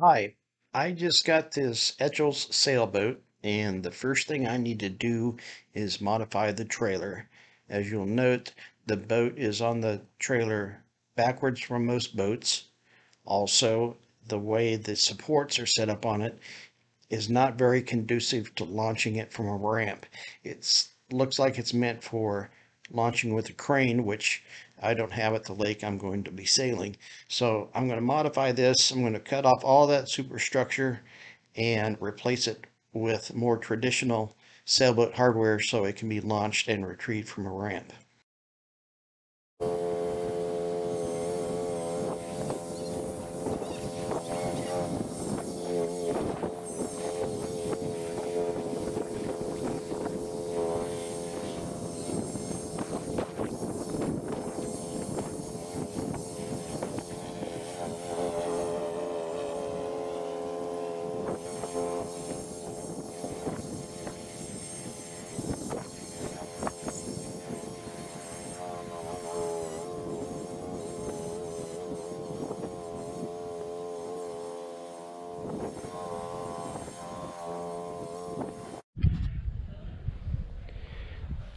Hi, I just got this Etchells sailboat, and the first thing I need to do is modify the trailer. As you'll note, the boat is on the trailer backwards from most boats. Also, the way the supports are set up on it is not very conducive to launching it from a ramp. It looks like it's meant for launching with a crane, which I don't have at the lake I'm going to be sailing. So I'm going to modify this. I'm going to cut off all that superstructure and replace it with more traditional sailboat hardware so it can be launched and retrieved from a ramp.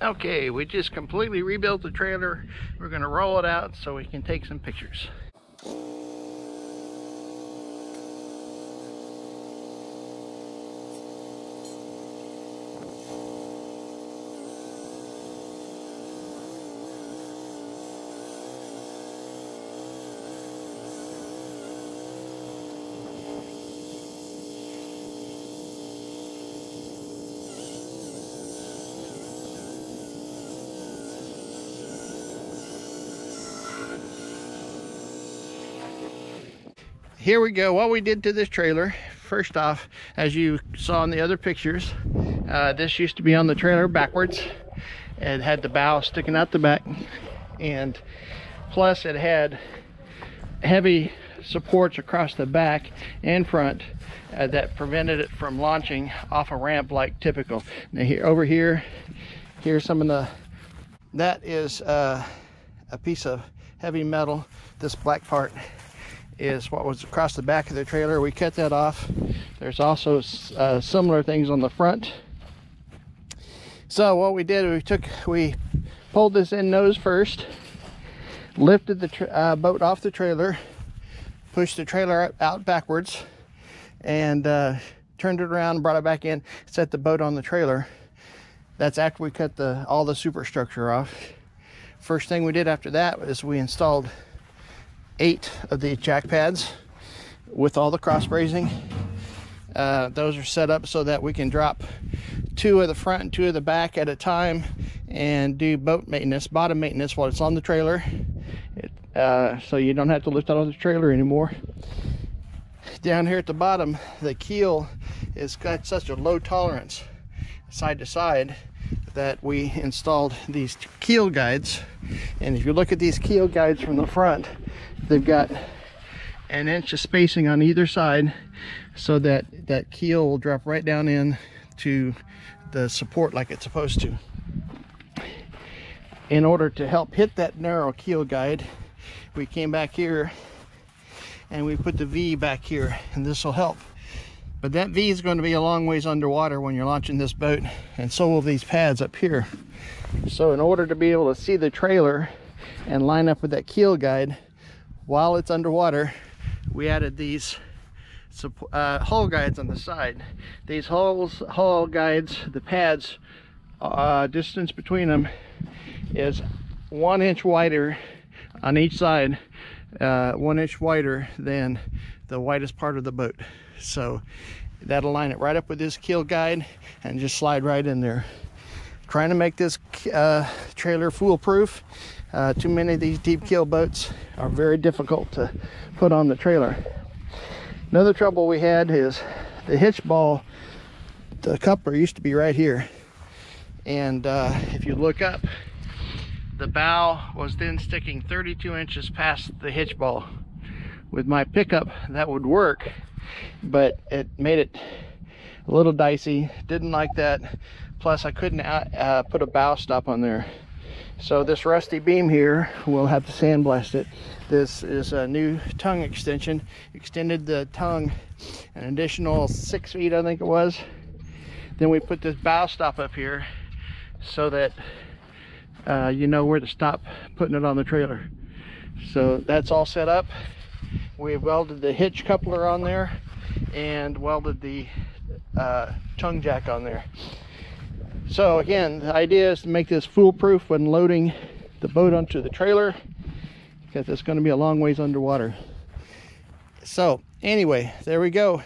Okay, we just completely rebuilt the trailer. We're gonna roll it out so we can take some pictures. Here we go. What we did to this trailer first off as you saw in the other pictures uh, this used to be on the trailer backwards. It had the bow sticking out the back and plus it had heavy supports across the back and front uh, that prevented it from launching off a ramp like typical. Now here over here here's some of the that is uh, a piece of heavy metal this black part is what was across the back of the trailer. We cut that off. There's also uh, similar things on the front. So what we did, we took, we pulled this in nose first, lifted the uh, boat off the trailer, pushed the trailer out backwards, and uh, turned it around, brought it back in, set the boat on the trailer. That's after we cut the all the superstructure off. First thing we did after that was we installed eight of the jack pads with all the cross bracing. Uh, those are set up so that we can drop two of the front and two of the back at a time and do boat maintenance, bottom maintenance while it's on the trailer. It, uh, so you don't have to lift out of the trailer anymore. Down here at the bottom, the keel has got such a low tolerance side to side that we installed these keel guides. And if you look at these keel guides from the front, they've got an inch of spacing on either side so that that keel will drop right down in to the support like it's supposed to. In order to help hit that narrow keel guide, we came back here and we put the V back here and this will help. But that V is going to be a long ways underwater when you're launching this boat and so will these pads up here. So in order to be able to see the trailer and line up with that keel guide, while it's underwater, we added these uh, hull guides on the side. These hulls, hull guides, the pads, uh, distance between them is one inch wider on each side, uh, one inch wider than the widest part of the boat. So that'll line it right up with this keel guide and just slide right in there. Trying to make this uh, trailer foolproof uh, too many of these deep keel boats are very difficult to put on the trailer. Another trouble we had is the hitch ball, the coupler used to be right here. And uh, if you look up, the bow was then sticking 32 inches past the hitch ball. With my pickup, that would work, but it made it a little dicey. Didn't like that. Plus, I couldn't uh, put a bow stop on there So this rusty beam here, we'll have to sandblast it. This is a new tongue extension. Extended the tongue an additional six feet, I think it was. Then we put this bow stop up here so that uh, you know where to stop putting it on the trailer. So that's all set up. We've welded the hitch coupler on there and welded the uh, tongue jack on there. So again, the idea is to make this foolproof when loading the boat onto the trailer because it's going to be a long ways underwater. So anyway, there we go.